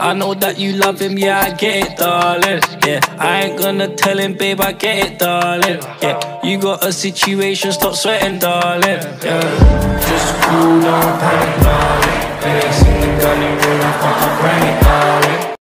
I know that you love him, yeah, I get it, darling. Yeah, I ain't gonna tell him, babe, I get it, darling. Yeah, you got a situation, stop sweating, darling. Yeah, just cool